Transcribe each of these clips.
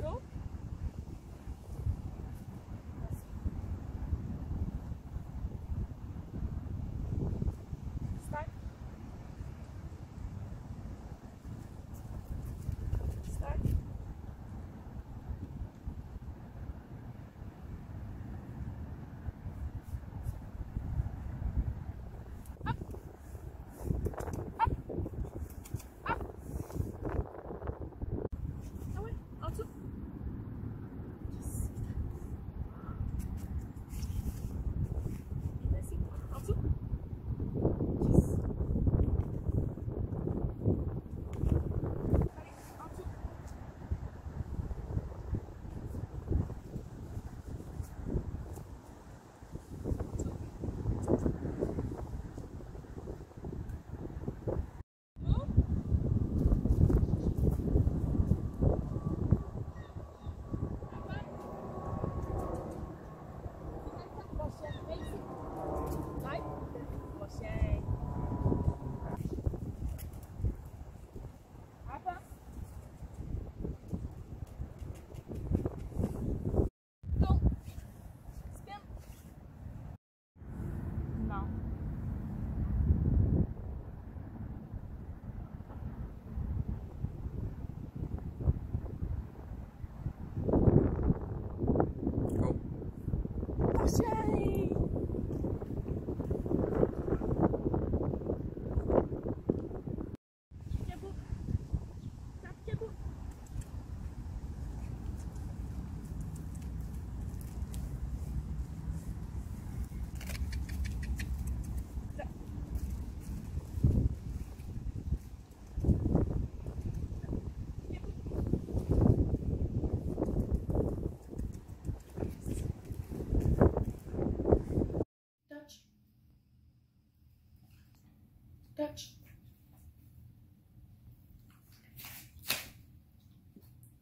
go. go.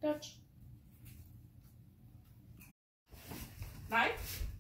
Touch. Knife.